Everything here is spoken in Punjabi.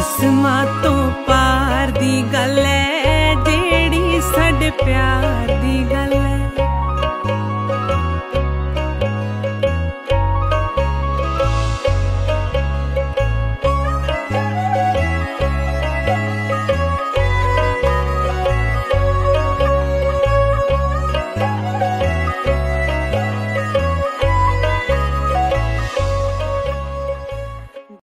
ਜਿਸਮਾਂ ਤੋਂ ਪਾਰ ਦੀ ਗੱਲ ਐ ਜਿਹੜੀ ਸਾਡੇ ਪਿਆਰ